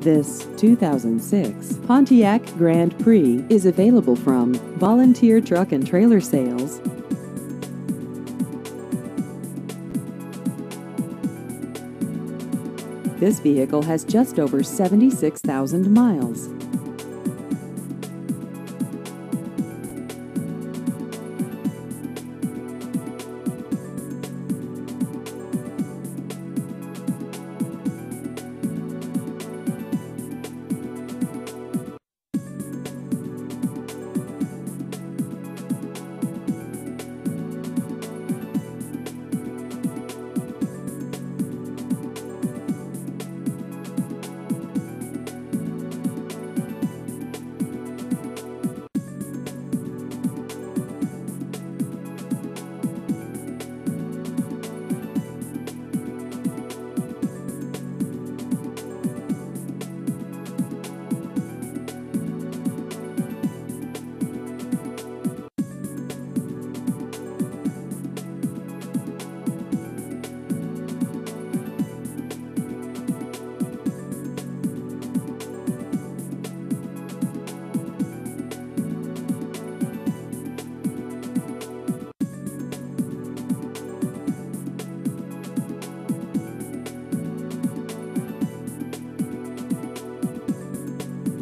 This 2006 Pontiac Grand Prix is available from Volunteer Truck and Trailer Sales. This vehicle has just over 76,000 miles.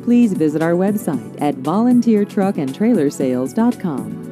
Please visit our website at volunteertruckandtrailersales.com.